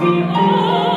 all